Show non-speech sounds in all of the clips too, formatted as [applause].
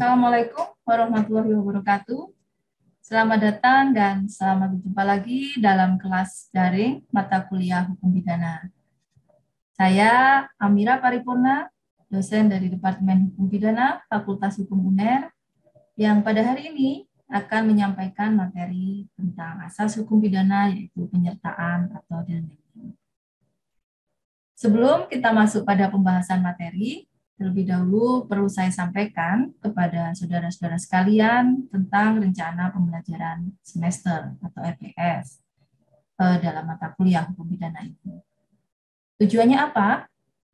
Assalamualaikum warahmatullahi wabarakatuh. Selamat datang dan selamat berjumpa lagi dalam kelas daring mata kuliah hukum pidana. Saya Amira Paripurna, dosen dari Departemen Hukum Pidana Fakultas Hukum UNER, yang pada hari ini akan menyampaikan materi tentang asas hukum pidana yaitu penyertaan atau dendeng. Sebelum kita masuk pada pembahasan materi, terlebih dahulu perlu saya sampaikan kepada saudara-saudara sekalian tentang rencana pembelajaran semester atau RPS eh, dalam mata kuliah hukum pidana ini. Tujuannya apa?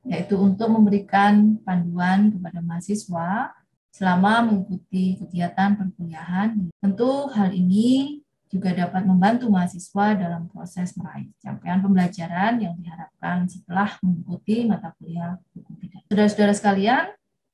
Yaitu untuk memberikan panduan kepada mahasiswa selama mengikuti kegiatan perkuliahan. Tentu hal ini juga dapat membantu mahasiswa dalam proses meraih capaian pembelajaran yang diharapkan setelah mengikuti mata kuliah hukum pidana. Saudara-saudara sekalian,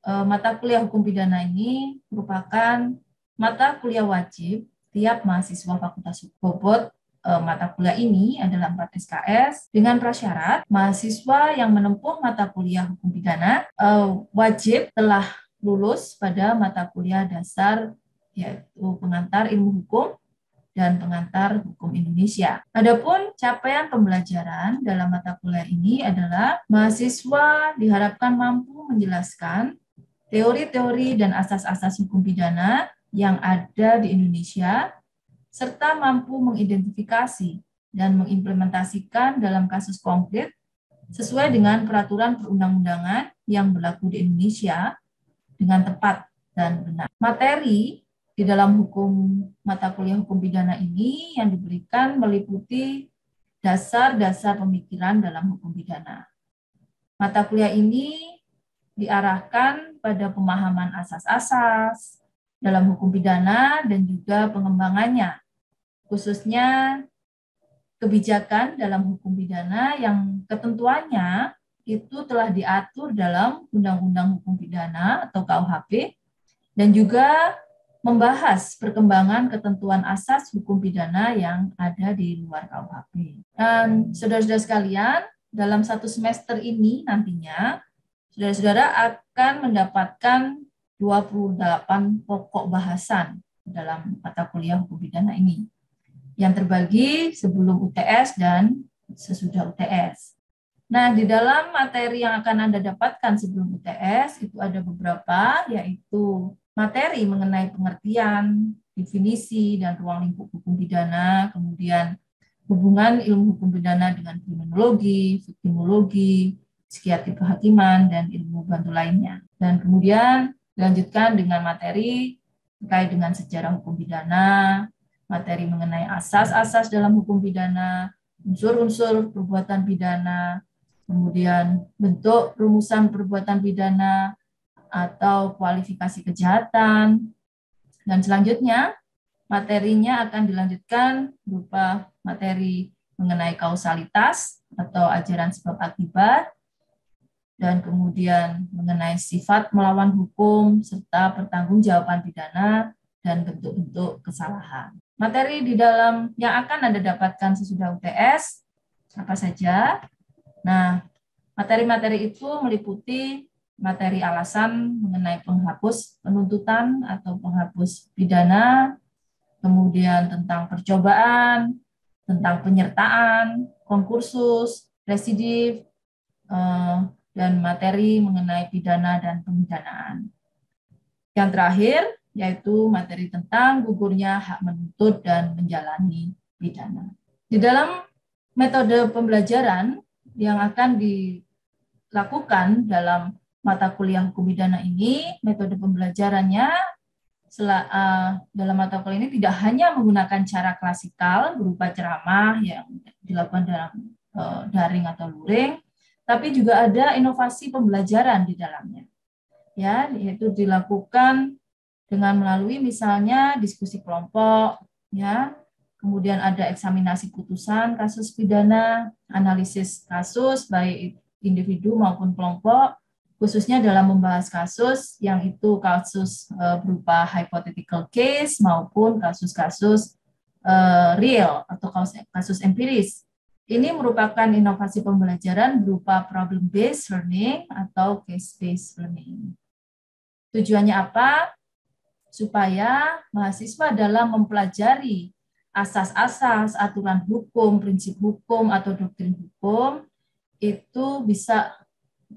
eh, mata kuliah hukum pidana ini merupakan mata kuliah wajib tiap mahasiswa Fakultas Hukum. Bobot eh, mata kuliah ini adalah 4 SKS dengan prasyarat mahasiswa yang menempuh mata kuliah hukum pidana eh, wajib telah lulus pada mata kuliah dasar yaitu pengantar ilmu hukum dan pengantar hukum Indonesia. Adapun capaian pembelajaran dalam mata kuliah ini adalah mahasiswa diharapkan mampu menjelaskan teori-teori dan asas-asas hukum pidana yang ada di Indonesia serta mampu mengidentifikasi dan mengimplementasikan dalam kasus konkret sesuai dengan peraturan perundang-undangan yang berlaku di Indonesia dengan tepat dan benar. Materi di dalam hukum mata kuliah hukum pidana ini yang diberikan meliputi dasar-dasar pemikiran dalam hukum pidana. Mata kuliah ini diarahkan pada pemahaman asas-asas dalam hukum pidana dan juga pengembangannya, khususnya kebijakan dalam hukum pidana yang ketentuannya itu telah diatur dalam Undang-Undang Hukum Pidana atau KUHP dan juga membahas perkembangan ketentuan asas hukum pidana yang ada di luar KUHP. Dan saudara-saudara sekalian, dalam satu semester ini nantinya, saudara-saudara akan mendapatkan 28 pokok bahasan dalam mata kuliah hukum pidana ini, yang terbagi sebelum UTS dan sesudah UTS. Nah, di dalam materi yang akan Anda dapatkan sebelum UTS itu ada beberapa, yaitu materi mengenai pengertian, definisi, dan ruang lingkup hukum pidana, kemudian hubungan ilmu hukum pidana dengan kriminologi, viktimologi, psikiatri kehakiman, dan ilmu bantu lainnya. Dan kemudian dilanjutkan dengan materi terkait dengan sejarah hukum pidana, materi mengenai asas-asas dalam hukum pidana, unsur-unsur perbuatan pidana, kemudian bentuk rumusan perbuatan pidana, atau kualifikasi kejahatan. Dan selanjutnya, materinya akan dilanjutkan berupa materi mengenai kausalitas atau ajaran sebab akibat, dan kemudian mengenai sifat melawan hukum serta pertanggungjawaban pidana dan bentuk-bentuk kesalahan. Materi di dalam yang akan Anda dapatkan sesudah UTS apa saja? Nah, materi-materi itu meliputi materi alasan mengenai penghapus penuntutan atau penghapus pidana, kemudian tentang percobaan, tentang penyertaan, konkursus, residif, eh, dan materi mengenai pidana dan pemidanaan. Yang terakhir, yaitu materi tentang gugurnya hak menuntut dan menjalani pidana. Di dalam metode pembelajaran yang akan dilakukan dalam mata kuliah hukum pidana ini, metode pembelajarannya uh, dalam mata kuliah ini tidak hanya menggunakan cara klasikal berupa ceramah yang dilakukan dalam uh, daring atau luring, tapi juga ada inovasi pembelajaran di dalamnya. Ya, yaitu dilakukan dengan melalui misalnya diskusi kelompok, ya, kemudian ada eksaminasi putusan kasus pidana, analisis kasus baik individu maupun kelompok, khususnya dalam membahas kasus yang itu kasus uh, berupa hypothetical case maupun kasus-kasus uh, real atau kasus, kasus empiris. Ini merupakan inovasi pembelajaran berupa problem-based learning atau case-based learning. Tujuannya apa? supaya mahasiswa dalam mempelajari asas-asas, aturan hukum, prinsip hukum, atau doktrin hukum, itu bisa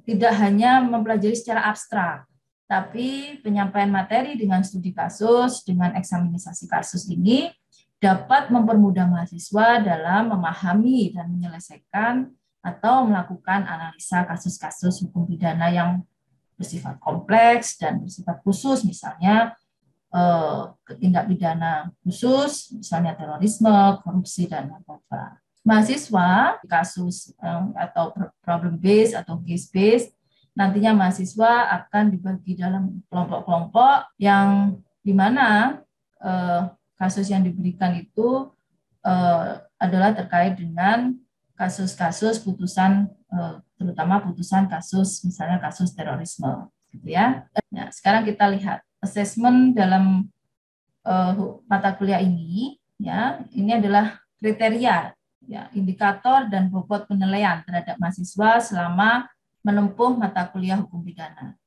tidak hanya mempelajari secara abstrak, tapi penyampaian materi dengan studi kasus, dengan eksaminasi kasus ini dapat mempermudah mahasiswa dalam memahami dan menyelesaikan atau melakukan analisa kasus-kasus hukum pidana yang bersifat kompleks dan bersifat khusus, misalnya eh, tindak pidana khusus, misalnya terorisme, korupsi, dan narkoba. Mahasiswa kasus eh, atau problem based atau case based nantinya mahasiswa akan dibagi dalam kelompok-kelompok yang di mana eh, kasus yang diberikan itu eh, adalah terkait dengan kasus-kasus putusan terutama putusan kasus misalnya kasus terorisme gitu ya. Nah, sekarang kita lihat assessment dalam mata kuliah ini ya ini adalah kriteria ya indikator dan bobot penilaian terhadap mahasiswa selama menempuh mata kuliah hukum pidana.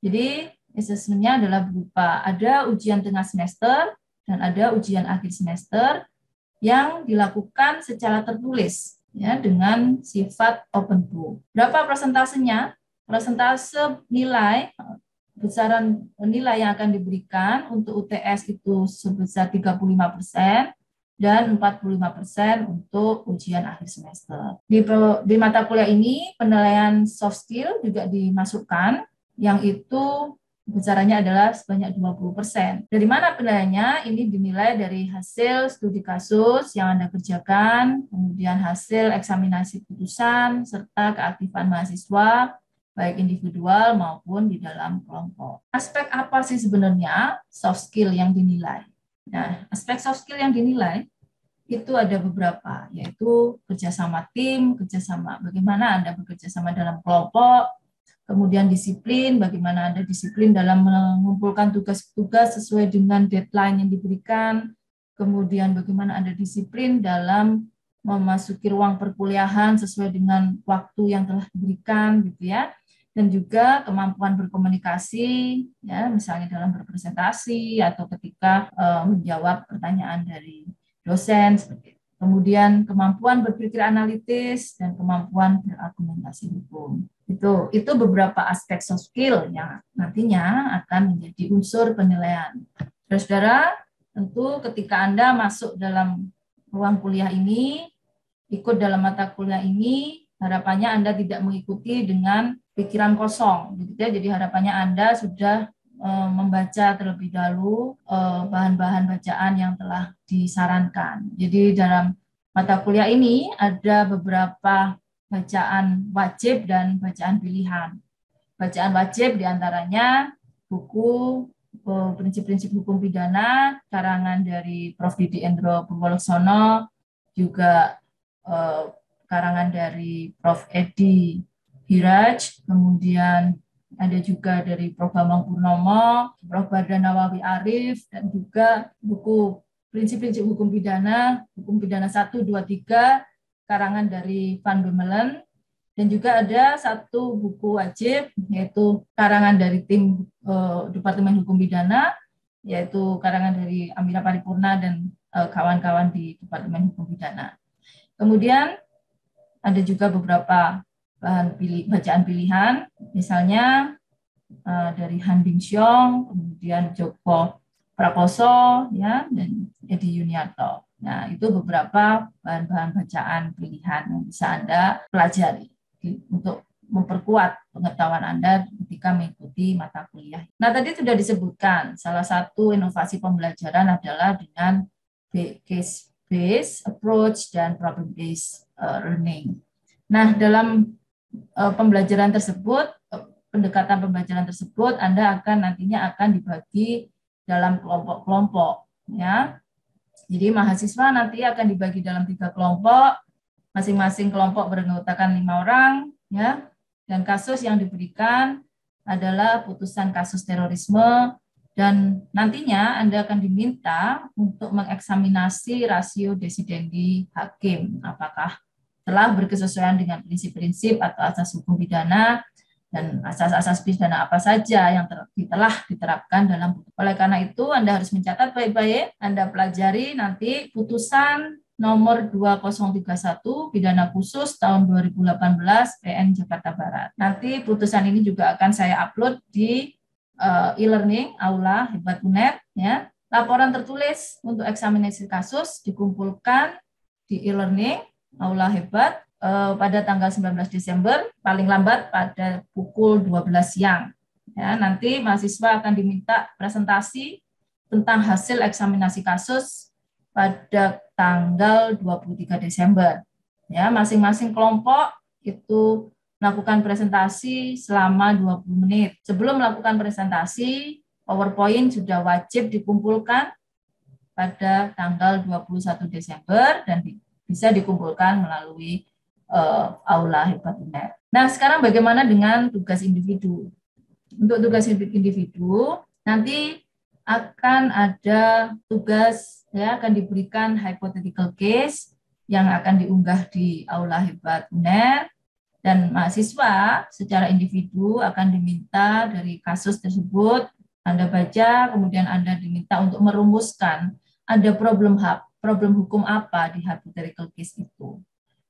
Jadi assessmentnya adalah berupa ada ujian tengah semester dan ada ujian akhir semester yang dilakukan secara tertulis ya dengan sifat open book. Berapa persentasenya? Persentase nilai besaran nilai yang akan diberikan untuk UTS itu sebesar 35 persen dan 45 persen untuk ujian akhir semester. Di, di mata kuliah ini penilaian soft skill juga dimasukkan yang itu besarannya adalah sebanyak 20 persen. Dari mana penilaiannya? Ini dinilai dari hasil studi kasus yang Anda kerjakan, kemudian hasil eksaminasi putusan, serta keaktifan mahasiswa, baik individual maupun di dalam kelompok. Aspek apa sih sebenarnya soft skill yang dinilai? Nah, aspek soft skill yang dinilai itu ada beberapa, yaitu kerjasama tim, kerjasama bagaimana Anda bekerja sama dalam kelompok, kemudian disiplin, bagaimana Anda disiplin dalam mengumpulkan tugas-tugas sesuai dengan deadline yang diberikan, kemudian bagaimana Anda disiplin dalam memasuki ruang perkuliahan sesuai dengan waktu yang telah diberikan, gitu ya dan juga kemampuan berkomunikasi ya misalnya dalam berpresentasi atau ketika uh, menjawab pertanyaan dari dosen seperti itu. Kemudian kemampuan berpikir analitis dan kemampuan berargumentasi hukum. Itu itu beberapa aspek soft skill yang nantinya akan menjadi unsur penilaian. Saudara, tentu ketika Anda masuk dalam ruang kuliah ini, ikut dalam mata kuliah ini, harapannya Anda tidak mengikuti dengan pikiran kosong gitu ya. Jadi harapannya Anda sudah uh, membaca terlebih dahulu uh, bahan-bahan bacaan yang telah disarankan. Jadi dalam mata kuliah ini ada beberapa bacaan wajib dan bacaan pilihan. Bacaan wajib di antaranya buku eh, prinsip-prinsip hukum pidana karangan dari Prof. Didi Endro Purwoleksono, juga eh, karangan dari Prof. Edi Hiraj, kemudian ada juga dari Prof. Bambang Purnomo, Prof. Badran Nawawi Arif, dan juga buku Prinsip-Prinsip Hukum Pidana, Hukum Pidana 1, 2, 3, karangan dari Van Bemelen, dan juga ada satu buku wajib, yaitu karangan dari tim uh, Departemen Hukum Pidana, yaitu karangan dari Amira Paripurna dan eh, kawan-kawan uh, di Departemen Hukum Pidana. Kemudian ada juga beberapa bahan pilih, bacaan pilihan, misalnya uh, dari Han Bing Xiong, kemudian Joko Prakoso, ya, dan Edi Yuniarto. Nah, itu beberapa bahan-bahan bacaan pilihan yang bisa Anda pelajari untuk memperkuat pengetahuan Anda ketika mengikuti mata kuliah. Nah, tadi sudah disebutkan, salah satu inovasi pembelajaran adalah dengan case based approach dan problem based uh, learning. Nah, dalam pembelajaran tersebut, pendekatan pembelajaran tersebut, Anda akan nantinya akan dibagi dalam kelompok-kelompok, ya. Jadi mahasiswa nanti akan dibagi dalam tiga kelompok, masing-masing kelompok beranggotakan lima orang, ya. Dan kasus yang diberikan adalah putusan kasus terorisme dan nantinya Anda akan diminta untuk mengeksaminasi rasio desidendi hakim apakah telah berkesesuaian dengan prinsip-prinsip atau asas hukum pidana dan asas-asas pidana apa saja yang telah diterapkan dalam. Oleh karena itu, Anda harus mencatat baik-baik, Anda pelajari nanti putusan nomor 2031 pidana khusus tahun 2018 PN Jakarta Barat. Nanti putusan ini juga akan saya upload di uh, e-learning Aula Hebat UNED ya. Laporan tertulis untuk eksaminasi kasus dikumpulkan di e-learning Aula Hebat uh, pada tanggal 19 Desember, paling lambat pada pukul 12 siang. Ya, nanti mahasiswa akan diminta presentasi tentang hasil eksaminasi kasus pada tanggal 23 Desember. Ya, masing-masing kelompok itu melakukan presentasi selama 20 menit. Sebelum melakukan presentasi, PowerPoint sudah wajib dikumpulkan pada tanggal 21 Desember dan bisa dikumpulkan melalui uh, aula hebat UNER. Nah, sekarang bagaimana dengan tugas individu? Untuk tugas individu, nanti akan ada tugas ya akan diberikan hypothetical case yang akan diunggah di aula hebat UNER dan mahasiswa secara individu akan diminta dari kasus tersebut Anda baca kemudian Anda diminta untuk merumuskan ada problem hub problem hukum apa di hypothetical case itu.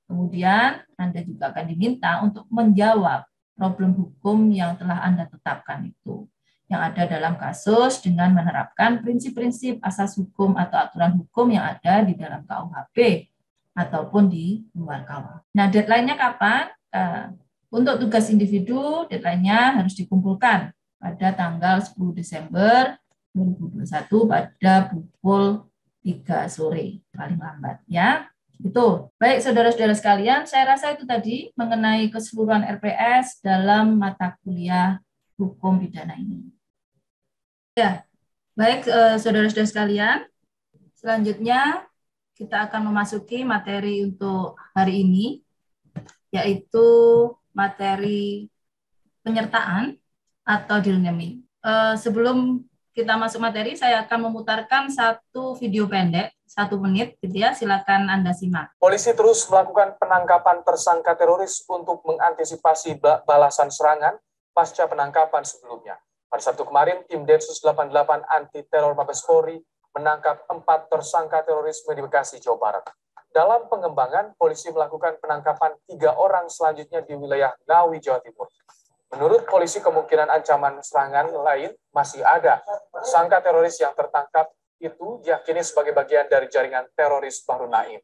Kemudian Anda juga akan diminta untuk menjawab problem hukum yang telah Anda tetapkan itu yang ada dalam kasus dengan menerapkan prinsip-prinsip asas hukum atau aturan hukum yang ada di dalam KUHP ataupun di luar KUHP. Nah, deadline-nya kapan? Uh, untuk tugas individu, deadline-nya harus dikumpulkan pada tanggal 10 Desember 2021 pada pukul 3 sore paling lambat ya. Itu. Baik saudara-saudara sekalian, saya rasa itu tadi mengenai keseluruhan RPS dalam mata kuliah hukum pidana ini. Ya, baik eh, saudara-saudara sekalian, selanjutnya kita akan memasuki materi untuk hari ini, yaitu materi penyertaan atau dilnaming. Eh, sebelum kita masuk materi, saya akan memutarkan satu video pendek, satu menit, gitu ya. Silakan Anda simak. Polisi terus melakukan penangkapan tersangka teroris untuk mengantisipasi balasan serangan pasca penangkapan sebelumnya. Pada Sabtu kemarin, tim Densus 88 Anti Teror Mabes Polri menangkap empat tersangka terorisme di Bekasi, Jawa Barat. Dalam pengembangan, polisi melakukan penangkapan tiga orang selanjutnya di wilayah Ngawi, Jawa Timur. Menurut polisi, kemungkinan ancaman serangan lain masih ada. Tersangka teroris yang tertangkap itu diyakini sebagai bagian dari jaringan teroris Bahru Naim.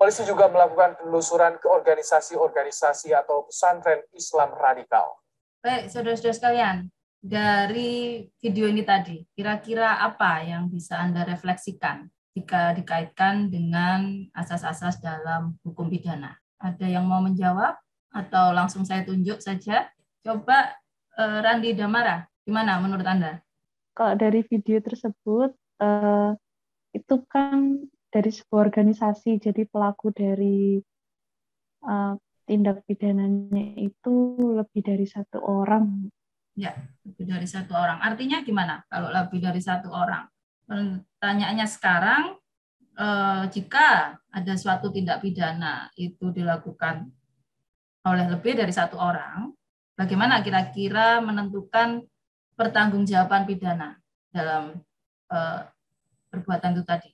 Polisi juga melakukan penelusuran ke organisasi-organisasi atau pesantren Islam radikal. Baik, saudara-saudara sekalian, dari video ini tadi, kira-kira apa yang bisa Anda refleksikan jika dikaitkan dengan asas-asas dalam hukum pidana? Ada yang mau menjawab atau langsung saya tunjuk saja? Coba uh, Randi Damara, gimana menurut Anda? Kalau dari video tersebut, uh, itu kan dari sebuah organisasi, jadi pelaku dari uh, tindak pidananya itu lebih dari satu orang Ya, lebih dari satu orang. Artinya gimana kalau lebih dari satu orang? Pertanyaannya sekarang, eh, jika ada suatu tindak pidana itu dilakukan oleh lebih dari satu orang, bagaimana kira-kira menentukan pertanggungjawaban pidana dalam eh, perbuatan itu tadi?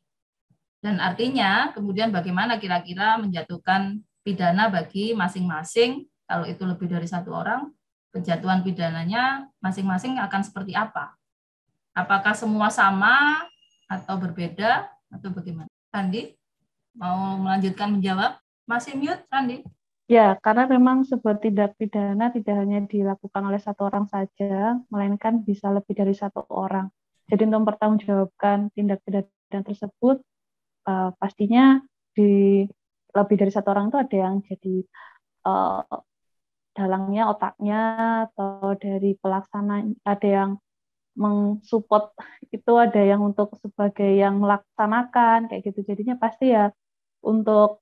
Dan artinya kemudian bagaimana kira-kira menjatuhkan pidana bagi masing-masing kalau itu lebih dari satu orang kejatuhan pidananya masing-masing akan seperti apa? Apakah semua sama atau berbeda atau bagaimana? Randi, mau melanjutkan menjawab? Masih mute, Randi? Ya, karena memang sebuah tindak pidana tidak hanya dilakukan oleh satu orang saja, melainkan bisa lebih dari satu orang. Jadi untuk mempertanggungjawabkan tindak pidana tersebut, uh, pastinya di lebih dari satu orang itu ada yang jadi uh, dalangnya otaknya atau dari pelaksana ada yang mensupport itu ada yang untuk sebagai yang melaksanakan kayak gitu jadinya pasti ya untuk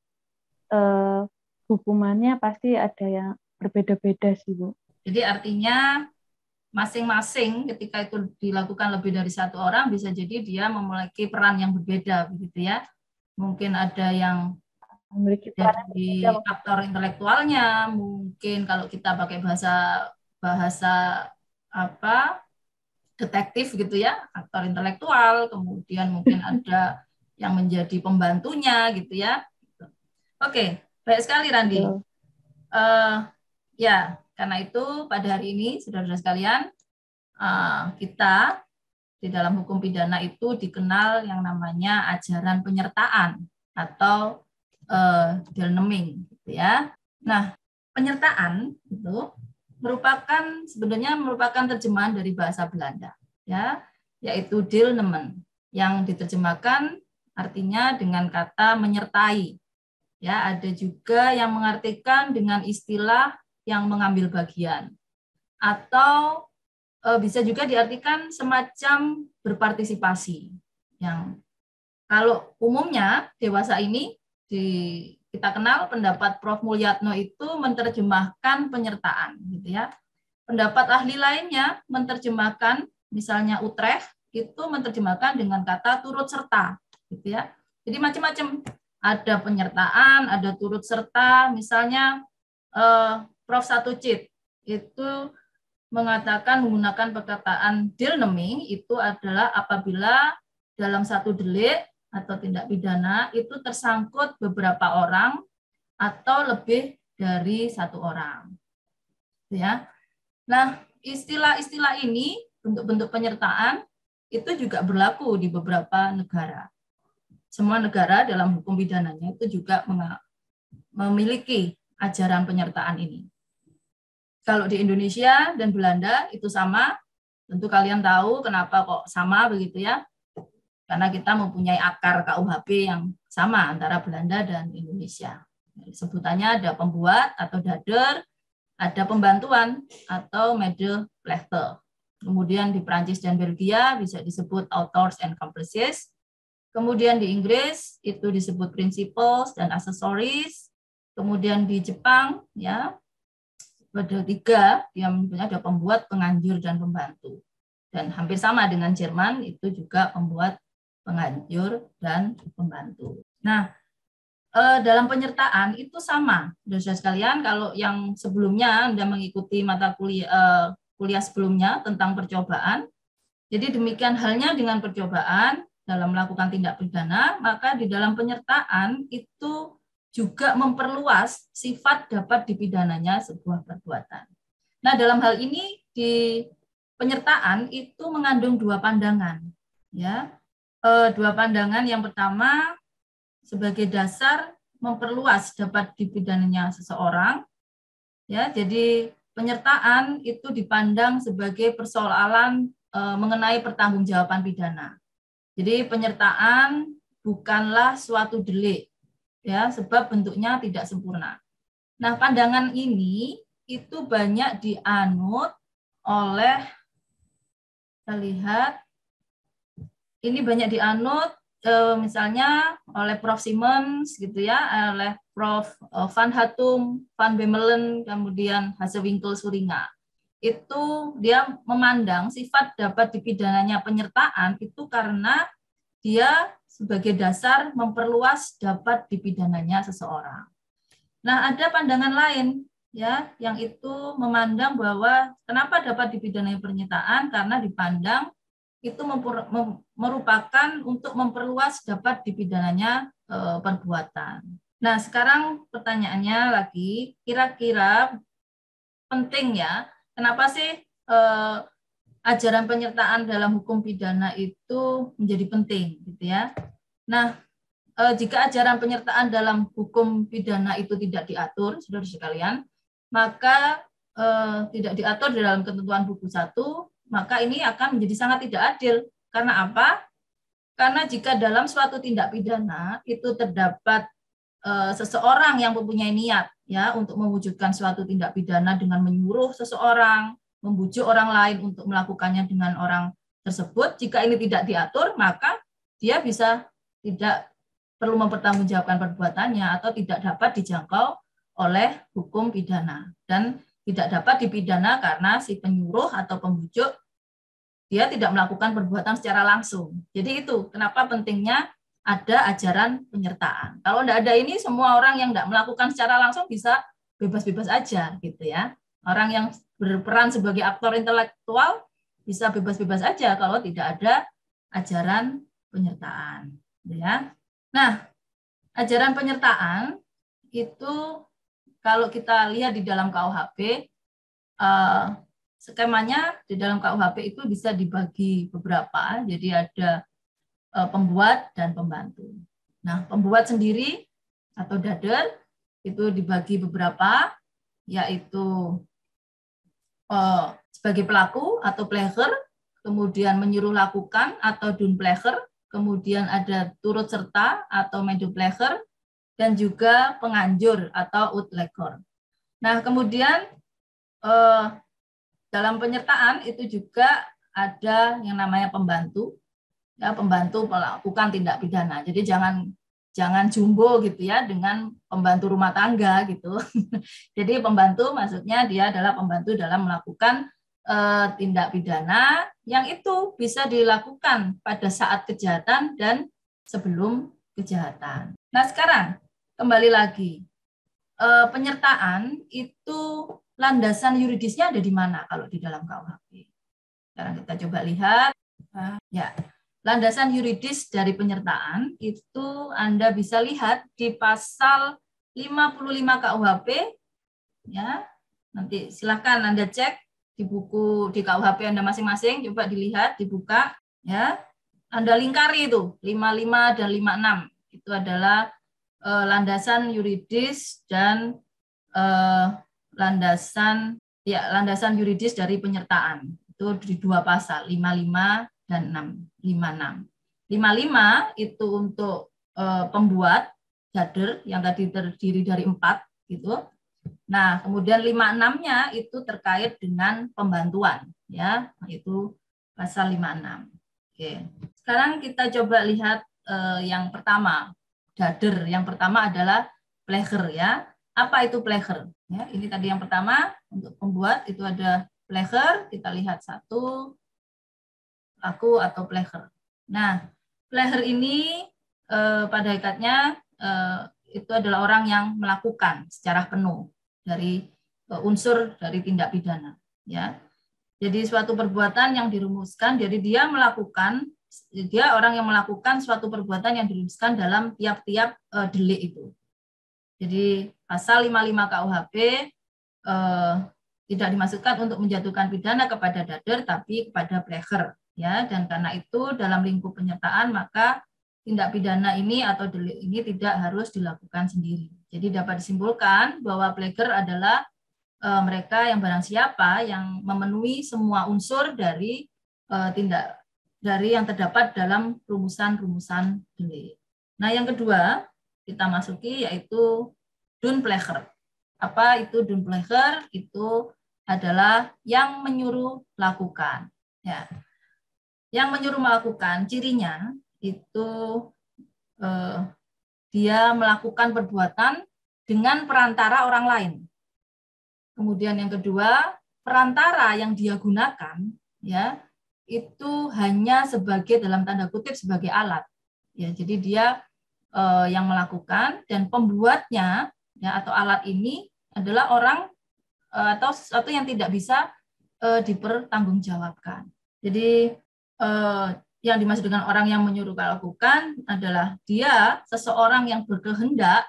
uh, hukumannya pasti ada yang berbeda-beda sih bu. Jadi artinya masing-masing ketika itu dilakukan lebih dari satu orang bisa jadi dia memiliki peran yang berbeda begitu ya. Mungkin ada yang memiliki peran dari aktor intelektualnya mungkin kalau kita pakai bahasa bahasa apa detektif gitu ya, aktor intelektual, kemudian mungkin ada yang menjadi pembantunya gitu ya. Oke, baik sekali Randi. Uh, ya, karena itu pada hari ini, saudara-saudara sekalian, uh, kita di dalam hukum pidana itu dikenal yang namanya ajaran penyertaan atau uh, delneming, gitu ya. Nah, penyertaan itu merupakan sebenarnya merupakan terjemahan dari bahasa Belanda ya yaitu deelnemen yang diterjemahkan artinya dengan kata menyertai ya ada juga yang mengartikan dengan istilah yang mengambil bagian atau e, bisa juga diartikan semacam berpartisipasi yang kalau umumnya dewasa ini di kita kenal pendapat Prof. Mulyatno itu menerjemahkan penyertaan, gitu ya. Pendapat ahli lainnya menerjemahkan, misalnya Utrecht itu menerjemahkan dengan kata turut serta, gitu ya. Jadi macam-macam. Ada penyertaan, ada turut serta, misalnya eh, Prof. Satucit itu mengatakan menggunakan perkataan deelneming itu adalah apabila dalam satu delik atau tindak pidana itu tersangkut beberapa orang atau lebih dari satu orang. Ya. Nah, istilah-istilah ini bentuk-bentuk penyertaan itu juga berlaku di beberapa negara. Semua negara dalam hukum pidananya itu juga memiliki ajaran penyertaan ini. Kalau di Indonesia dan Belanda itu sama, tentu kalian tahu kenapa kok sama begitu ya karena kita mempunyai akar KUHP yang sama antara Belanda dan Indonesia. Sebutannya ada pembuat atau dader, ada pembantuan atau medeplechter. Kemudian di Prancis dan Belgia bisa disebut authors and accomplices. Kemudian di Inggris itu disebut principles dan accessories. Kemudian di Jepang ya ada tiga yang ada pembuat, penganjur dan pembantu. Dan hampir sama dengan Jerman itu juga pembuat, penghancur, dan pembantu. Nah, eh, dalam penyertaan itu sama, saudara sekalian. Kalau yang sebelumnya Anda mengikuti mata kuliah, eh, kuliah sebelumnya tentang percobaan, jadi demikian halnya dengan percobaan dalam melakukan tindak pidana, maka di dalam penyertaan itu juga memperluas sifat dapat dipidananya sebuah perbuatan. Nah, dalam hal ini di penyertaan itu mengandung dua pandangan, ya eh, dua pandangan. Yang pertama sebagai dasar memperluas dapat dipidananya seseorang. Ya, jadi penyertaan itu dipandang sebagai persoalan eh, mengenai pertanggungjawaban pidana. Jadi penyertaan bukanlah suatu delik, ya, sebab bentuknya tidak sempurna. Nah, pandangan ini itu banyak dianut oleh kita lihat ini banyak dianut eh, misalnya oleh Prof. Simmons gitu ya, oleh Prof. Van Hatum, Van Bemelen, kemudian Hasewinkel Suringa. Itu dia memandang sifat dapat dipidananya penyertaan itu karena dia sebagai dasar memperluas dapat dipidananya seseorang. Nah, ada pandangan lain ya yang itu memandang bahwa kenapa dapat dipidanai pernyataan karena dipandang itu merupakan untuk memperluas dapat dipidananya eh, perbuatan. Nah, sekarang pertanyaannya lagi, kira-kira penting ya, kenapa sih eh, ajaran penyertaan dalam hukum pidana itu menjadi penting, gitu ya? Nah, eh, jika ajaran penyertaan dalam hukum pidana itu tidak diatur, saudara sekalian, maka tidak diatur dalam ketentuan buku satu maka ini akan menjadi sangat tidak adil. Karena apa? Karena jika dalam suatu tindak pidana itu terdapat seseorang yang mempunyai niat ya untuk mewujudkan suatu tindak pidana dengan menyuruh seseorang, membujuk orang lain untuk melakukannya dengan orang tersebut, jika ini tidak diatur, maka dia bisa tidak perlu mempertanggungjawabkan perbuatannya atau tidak dapat dijangkau oleh hukum pidana dan tidak dapat dipidana karena si penyuruh atau pembujuk dia tidak melakukan perbuatan secara langsung. Jadi itu kenapa pentingnya ada ajaran penyertaan. Kalau tidak ada ini, semua orang yang tidak melakukan secara langsung bisa bebas-bebas aja gitu ya. Orang yang berperan sebagai aktor intelektual bisa bebas-bebas aja kalau tidak ada ajaran penyertaan. Ya. Nah, ajaran penyertaan itu kalau kita lihat di dalam KUHP, eh, skemanya di dalam KUHP itu bisa dibagi beberapa, jadi ada pembuat dan pembantu. Nah, pembuat sendiri atau dader itu dibagi beberapa, yaitu eh, sebagai pelaku atau pleger, kemudian menyuruh lakukan atau dunpleger, kemudian ada turut serta atau medupleger, dan juga penganjur atau utlekor. Nah, kemudian eh, dalam penyertaan itu juga ada yang namanya pembantu, ya pembantu melakukan tindak pidana. Jadi jangan jangan jumbo gitu ya dengan pembantu rumah tangga gitu. [laughs] Jadi pembantu maksudnya dia adalah pembantu dalam melakukan eh, tindak pidana yang itu bisa dilakukan pada saat kejahatan dan sebelum kejahatan. Nah sekarang kembali lagi eh, penyertaan itu landasan yuridisnya ada di mana kalau di dalam KUHP. Sekarang kita coba lihat. Ya, landasan yuridis dari penyertaan itu Anda bisa lihat di pasal 55 KUHP ya. Nanti silakan Anda cek di buku di KUHP Anda masing-masing coba dilihat, dibuka ya. Anda lingkari itu 55 dan 56. Itu adalah eh, landasan yuridis dan eh, landasan ya landasan yuridis dari penyertaan. Itu di dua pasal 55 dan 6, 56. 55 itu untuk uh, pembuat dader yang tadi terdiri dari empat gitu. Nah, kemudian 56-nya itu terkait dengan pembantuan ya, itu pasal 56. Oke. Sekarang kita coba lihat uh, yang pertama, dader. Yang pertama adalah pleasure ya. Apa itu pleasure? Ya, ini tadi yang pertama untuk pembuat itu ada pleasure, kita lihat satu, aku atau pleasure. Nah, pleasure ini eh, pada ikatnya eh, itu adalah orang yang melakukan secara penuh dari eh, unsur dari tindak pidana. Ya, jadi suatu perbuatan yang dirumuskan, jadi dia melakukan dia orang yang melakukan suatu perbuatan yang dirumuskan dalam tiap-tiap eh, delik itu. Jadi pasal 55 KUHP eh, tidak dimasukkan untuk menjatuhkan pidana kepada dader tapi kepada pleasure ya dan karena itu dalam lingkup penyertaan maka tindak pidana ini atau delik ini tidak harus dilakukan sendiri. Jadi dapat disimpulkan bahwa pleger adalah e, mereka yang barang siapa yang memenuhi semua unsur dari e, tindak dari yang terdapat dalam rumusan-rumusan delik. Nah, yang kedua kita masuki yaitu dun pleger. Apa itu dun pleger? Itu adalah yang menyuruh lakukan. Ya yang menyuruh melakukan cirinya itu eh, dia melakukan perbuatan dengan perantara orang lain. Kemudian yang kedua, perantara yang dia gunakan ya itu hanya sebagai dalam tanda kutip sebagai alat. Ya, jadi dia eh, yang melakukan dan pembuatnya ya atau alat ini adalah orang eh, atau sesuatu yang tidak bisa eh, dipertanggungjawabkan. Jadi eh, yang dimaksud dengan orang yang menyuruh lakukan adalah dia seseorang yang berkehendak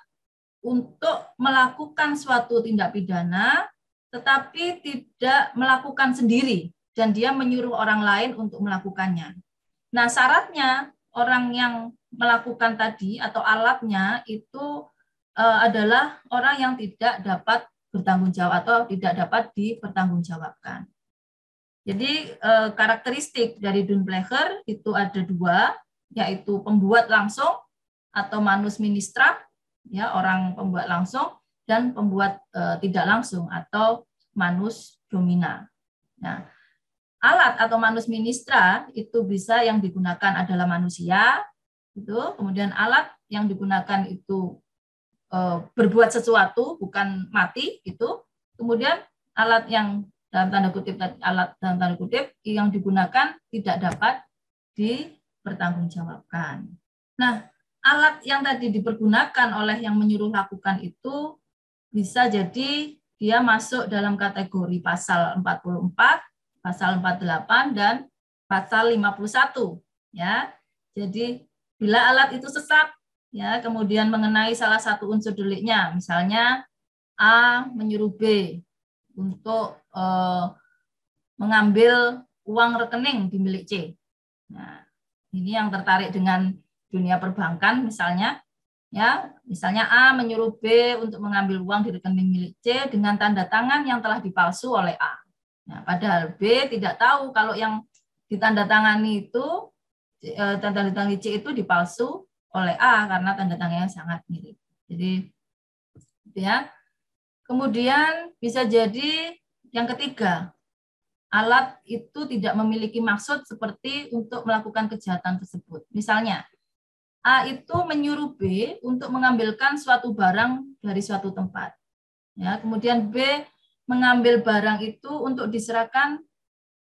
untuk melakukan suatu tindak pidana tetapi tidak melakukan sendiri dan dia menyuruh orang lain untuk melakukannya. Nah, syaratnya orang yang melakukan tadi atau alatnya itu uh, adalah orang yang tidak dapat bertanggung jawab atau tidak dapat dipertanggungjawabkan. Jadi eh, karakteristik dari Dunpleger itu ada dua, yaitu pembuat langsung atau manus ministra, ya orang pembuat langsung, dan pembuat eh, tidak langsung atau manus domina. Nah, alat atau manus ministra itu bisa yang digunakan adalah manusia, itu kemudian alat yang digunakan itu eh, berbuat sesuatu bukan mati, itu kemudian alat yang dalam tanda kutip alat dalam tanda kutip yang digunakan tidak dapat dipertanggungjawabkan. Nah, alat yang tadi dipergunakan oleh yang menyuruh lakukan itu bisa jadi dia masuk dalam kategori pasal 44, pasal 48 dan pasal 51 ya. Jadi bila alat itu sesat ya kemudian mengenai salah satu unsur deliknya misalnya A menyuruh B untuk eh, mengambil uang rekening di milik C. Nah, ini yang tertarik dengan dunia perbankan misalnya ya misalnya A menyuruh B untuk mengambil uang di rekening milik C dengan tanda tangan yang telah dipalsu oleh A. Nah, padahal B tidak tahu kalau yang ditandatangani itu eh, tanda tangan C itu dipalsu oleh A karena tanda tangannya sangat mirip. Jadi ya. Kemudian bisa jadi yang ketiga, alat itu tidak memiliki maksud seperti untuk melakukan kejahatan tersebut. Misalnya, A itu menyuruh B untuk mengambilkan suatu barang dari suatu tempat. Ya, kemudian B mengambil barang itu untuk diserahkan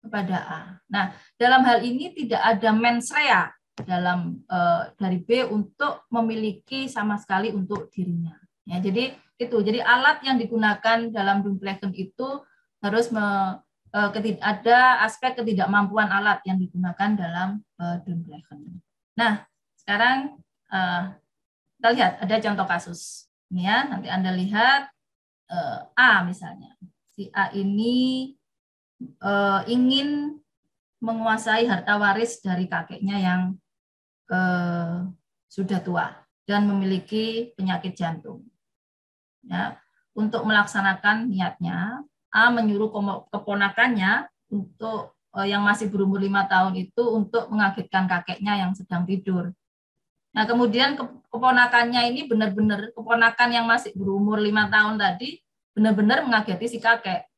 kepada A. Nah, dalam hal ini tidak ada mens rea dalam uh, dari B untuk memiliki sama sekali untuk dirinya. Ya, jadi itu. Jadi alat yang digunakan dalam Dumpleken itu harus me, uh, ketid, ada aspek ketidakmampuan alat yang digunakan dalam Dumpleken. Nah, sekarang uh, kita lihat ada contoh kasus. Ini ya, nanti Anda lihat uh, A misalnya. Si A ini uh, ingin menguasai harta waris dari kakeknya yang uh, sudah tua dan memiliki penyakit jantung. Ya, untuk melaksanakan niatnya, A menyuruh keponakannya untuk yang masih berumur lima tahun itu untuk mengagetkan kakeknya yang sedang tidur Nah, kemudian keponakannya ini benar-benar keponakan yang masih berumur lima tahun tadi benar-benar mengageti si kakek.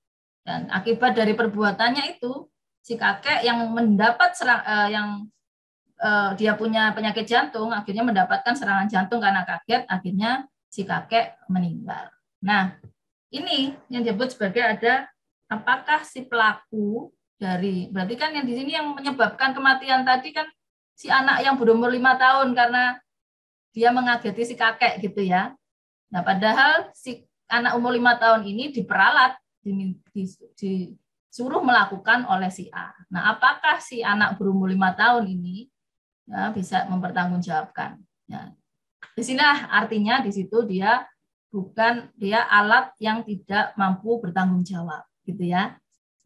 Dan akibat dari perbuatannya itu, si kakek yang mendapat serang, uh, yang uh, dia punya penyakit jantung, akhirnya mendapatkan serangan jantung karena kaget, akhirnya si kakek meninggal. Nah, ini yang disebut sebagai ada apakah si pelaku dari berarti kan yang di sini yang menyebabkan kematian tadi kan si anak yang berumur lima tahun karena dia mengageti si kakek gitu ya. Nah, padahal si anak umur lima tahun ini diperalat, disuruh melakukan oleh si A. Nah, apakah si anak berumur lima tahun ini ya, bisa mempertanggungjawabkan? Ya. Di sini artinya di situ dia bukan dia alat yang tidak mampu bertanggung jawab, gitu ya.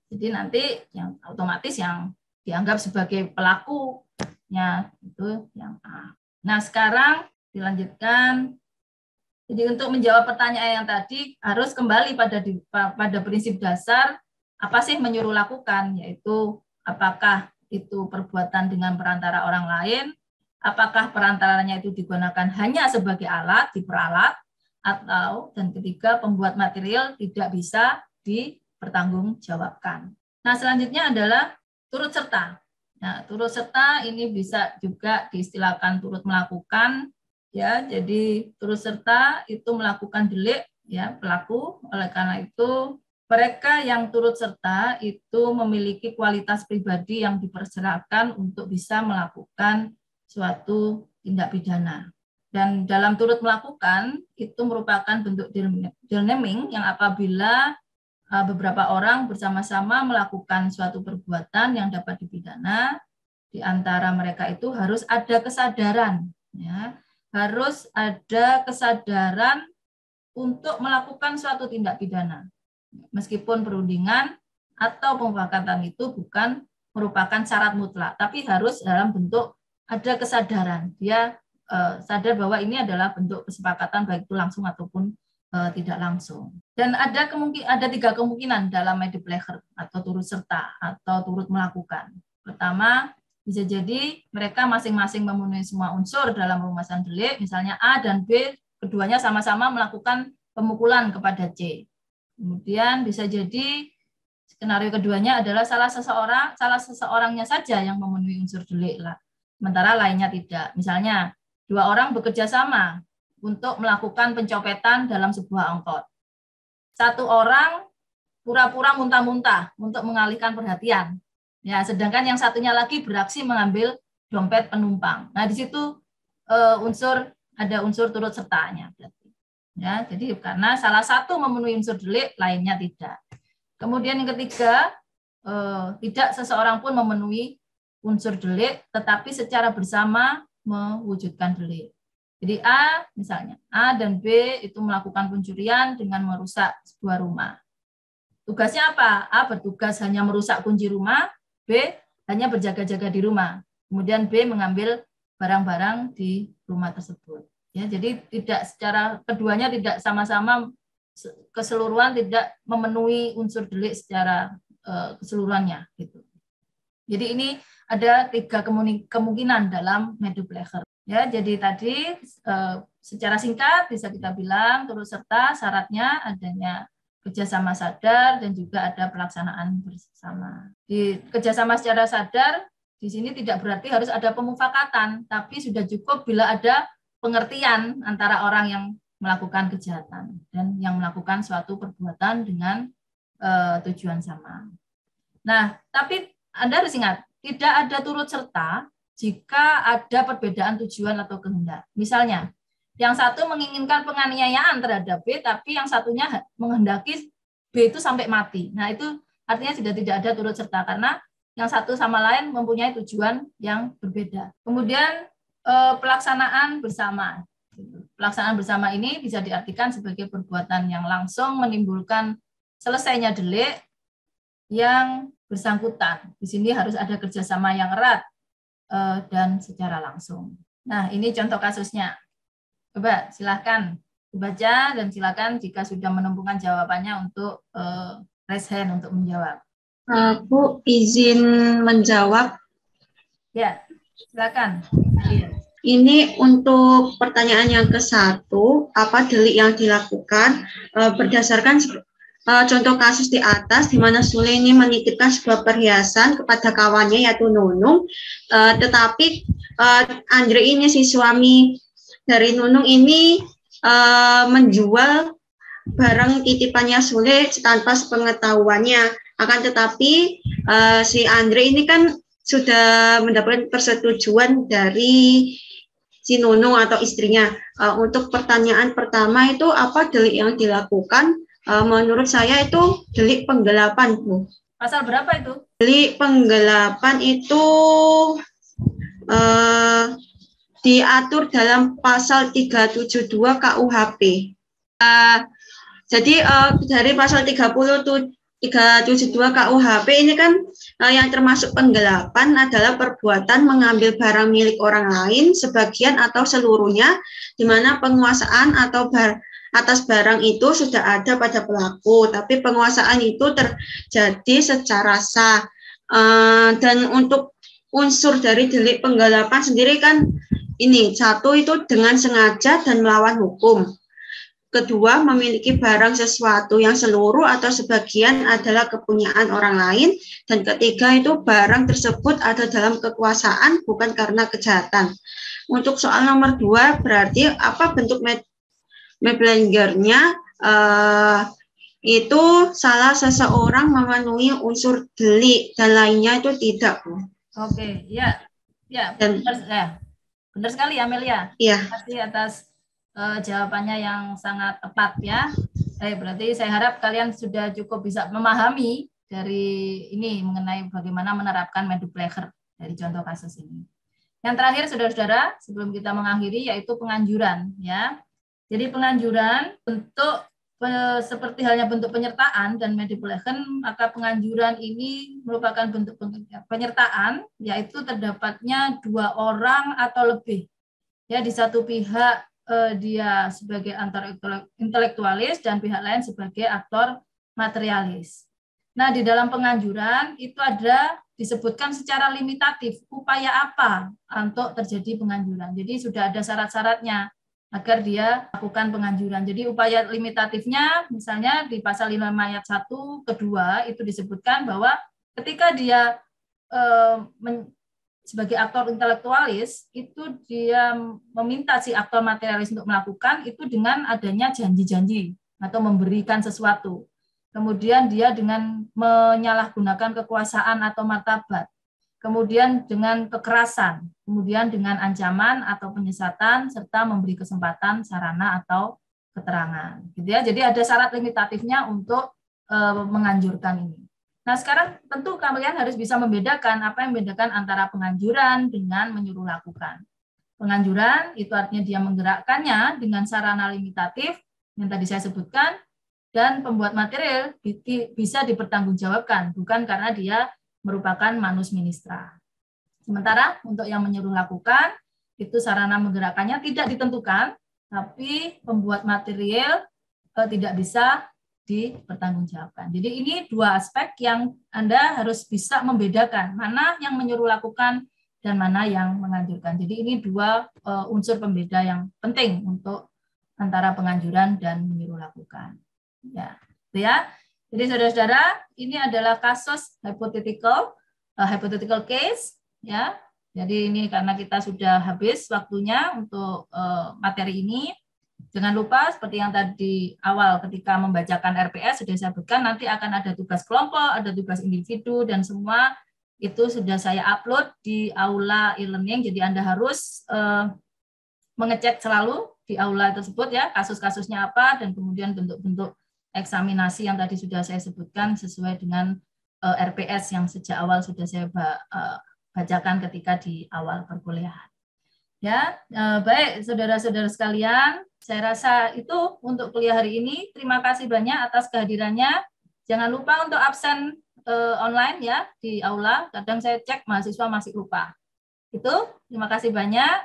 Jadi nanti yang otomatis yang dianggap sebagai pelaku nya itu yang A. Nah, sekarang dilanjutkan. Jadi untuk menjawab pertanyaan yang tadi harus kembali pada pada prinsip dasar apa sih menyuruh lakukan yaitu apakah itu perbuatan dengan perantara orang lain, apakah perantaranya itu digunakan hanya sebagai alat, diperalat, atau dan ketiga pembuat material tidak bisa dipertanggungjawabkan. Nah, selanjutnya adalah turut serta. Nah, turut serta ini bisa juga diistilahkan turut melakukan ya. Jadi turut serta itu melakukan delik ya pelaku. Oleh karena itu mereka yang turut serta itu memiliki kualitas pribadi yang diperserahkan untuk bisa melakukan suatu tindak pidana. Dan dalam turut melakukan itu merupakan bentuk naming yang apabila Eh, beberapa orang bersama-sama melakukan suatu perbuatan yang dapat dipidana. Di antara mereka itu harus ada kesadaran, ya, harus ada kesadaran untuk melakukan suatu tindak pidana, meskipun perundingan atau pemufakatan itu bukan merupakan syarat mutlak, tapi harus dalam bentuk ada kesadaran. Dia eh, sadar bahwa ini adalah bentuk kesepakatan baik itu langsung ataupun uh, tidak langsung. Dan ada kemungkin ada tiga kemungkinan dalam medipleher atau turut serta atau turut melakukan. Pertama, bisa jadi mereka masing-masing memenuhi semua unsur dalam rumusan delik, misalnya A dan B, keduanya sama-sama melakukan pemukulan kepada C. Kemudian bisa jadi skenario keduanya adalah salah seseorang, salah seseorangnya saja yang memenuhi unsur delik lah. Sementara lainnya tidak. Misalnya dua orang bekerja sama, untuk melakukan pencopetan dalam sebuah angkot. Satu orang pura-pura muntah-muntah untuk mengalihkan perhatian. Ya, sedangkan yang satunya lagi beraksi mengambil dompet penumpang. Nah, di situ uh, unsur ada unsur turut sertanya berarti. Ya, jadi karena salah satu memenuhi unsur delik, lainnya tidak. Kemudian yang ketiga, eh, tidak seseorang pun memenuhi unsur delik, tetapi secara bersama mewujudkan delik. Jadi A, misalnya, A dan B itu melakukan pencurian dengan merusak sebuah rumah. Tugasnya apa? A bertugas hanya merusak kunci rumah, B hanya berjaga-jaga di rumah. Kemudian B mengambil barang-barang di rumah tersebut. Ya, jadi tidak secara keduanya tidak sama-sama keseluruhan tidak memenuhi unsur delik secara uh, keseluruhannya gitu. Jadi ini ada tiga kemungkinan dalam medupleher. Ya, jadi tadi uh, secara singkat bisa kita bilang turut serta syaratnya adanya kerjasama sadar dan juga ada pelaksanaan bersama. Di kerjasama secara sadar di sini tidak berarti harus ada pemufakatan, tapi sudah cukup bila ada pengertian antara orang yang melakukan kejahatan dan yang melakukan suatu perbuatan dengan uh, tujuan sama. Nah, tapi Anda harus ingat, tidak ada turut serta jika ada perbedaan tujuan atau kehendak. Misalnya, yang satu menginginkan penganiayaan terhadap B, tapi yang satunya menghendaki B itu sampai mati. Nah, itu artinya sudah tidak ada turut serta karena yang satu sama lain mempunyai tujuan yang berbeda. Kemudian eh, pelaksanaan bersama. Pelaksanaan bersama ini bisa diartikan sebagai perbuatan yang langsung menimbulkan selesainya delik yang bersangkutan. Di sini harus ada kerjasama yang erat eh, dan secara langsung. Nah, ini contoh kasusnya. Coba silahkan dibaca dan silakan jika sudah menemukan jawabannya untuk uh, raise hand untuk menjawab. Aku izin menjawab. Ya, silakan. Ini untuk pertanyaan yang ke satu, apa delik yang dilakukan berdasarkan uh, contoh kasus di atas di mana Sule ini menitipkan sebuah perhiasan kepada kawannya yaitu Nunung, uh, tetapi uh, Andre ini si suami dari Nunung ini uh, menjual barang titipannya Sule tanpa sepengetahuannya. Akan tetapi uh, si Andre ini kan sudah mendapatkan persetujuan dari si Nunung atau istrinya. Uh, untuk pertanyaan pertama itu apa yang dilakukan? Uh, menurut saya itu delik penggelapan, Bu. Pasal berapa itu? Delik penggelapan itu uh, diatur dalam pasal 372 KUHP. Uh, jadi uh, dari pasal 30 372 KUHP ini kan uh, yang termasuk penggelapan adalah perbuatan mengambil barang milik orang lain sebagian atau seluruhnya di mana penguasaan atau bar, atas barang itu sudah ada pada pelaku tapi penguasaan itu terjadi secara sah uh, dan untuk unsur dari delik penggelapan sendiri kan ini satu itu dengan sengaja dan melawan hukum. Kedua, memiliki barang sesuatu yang seluruh atau sebagian adalah kepunyaan orang lain. Dan ketiga itu barang tersebut ada dalam kekuasaan bukan karena kejahatan. Untuk soal nomor dua, berarti apa bentuk meblangernya? Uh, itu salah seseorang memenuhi unsur delik dan lainnya itu tidak, Bu. Oke, ya. Ya, dan, ya. Benar sekali Amelia. Iya. Terima kasih atas uh, jawabannya yang sangat tepat ya. Eh, berarti saya harap kalian sudah cukup bisa memahami dari ini mengenai bagaimana menerapkan medupleher dari contoh kasus ini. Yang terakhir saudara-saudara sebelum kita mengakhiri yaitu penganjuran ya. Jadi penganjuran untuk seperti halnya bentuk penyertaan dan medipulation, maka penganjuran ini merupakan bentuk penyertaan, yaitu terdapatnya dua orang atau lebih. Ya, di satu pihak eh, dia sebagai antar intelektualis dan pihak lain sebagai aktor materialis. Nah, di dalam penganjuran itu ada disebutkan secara limitatif upaya apa untuk terjadi penganjuran. Jadi sudah ada syarat-syaratnya agar dia lakukan penganjuran. Jadi upaya limitatifnya misalnya di pasal 5 ayat 1 kedua itu disebutkan bahwa ketika dia eh, sebagai aktor intelektualis itu dia meminta si aktor materialis untuk melakukan itu dengan adanya janji-janji atau memberikan sesuatu. Kemudian dia dengan menyalahgunakan kekuasaan atau martabat kemudian dengan kekerasan, kemudian dengan ancaman atau penyesatan, serta memberi kesempatan sarana atau keterangan gitu ya. Jadi ada syarat limitatifnya untuk uh, menganjurkan ini. Nah sekarang tentu kalian harus bisa membedakan apa yang membedakan antara penganjuran dengan menyuruh lakukan. Penganjuran itu artinya dia menggerakkannya dengan sarana limitatif yang tadi saya sebutkan dan pembuat material bisa dipertanggungjawabkan bukan karena dia merupakan manus ministra. Sementara untuk yang menyuruh lakukan itu sarana menggerakkannya tidak ditentukan tapi pembuat material eh, tidak bisa dipertanggungjawabkan. Jadi ini dua aspek yang Anda harus bisa membedakan mana yang menyuruh lakukan dan mana yang menganjurkan. Jadi ini dua uh, unsur pembeda yang penting untuk antara penganjuran dan menyuruh lakukan. Ya, itu ya. Jadi saudara-saudara, ini adalah kasus hypothetical, uh, hypothetical case, ya. Jadi ini karena kita sudah habis waktunya untuk uh, materi ini. Jangan lupa seperti yang tadi awal ketika membacakan RPS sudah saya sebutkan nanti akan ada tugas kelompok, ada tugas individu dan semua itu sudah saya upload di aula e-learning. Jadi Anda harus uh, mengecek selalu di aula tersebut ya kasus-kasusnya apa dan kemudian bentuk-bentuk eksaminasi yang tadi sudah saya sebutkan sesuai dengan eh, RPS yang sejak awal sudah saya uh, bacakan ketika di awal perkuliahan. Ya, uh, baik saudara-saudara sekalian, saya rasa itu untuk kuliah hari ini. Terima kasih banyak atas kehadirannya. Jangan lupa untuk absen online ya di aula. Kadang saya cek mahasiswa masih lupa. Itu, terima kasih banyak.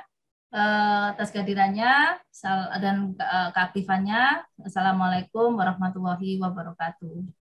Eh, atas kehadirannya dan eh, keaktifannya. Assalamualaikum warahmatullahi wabarakatuh.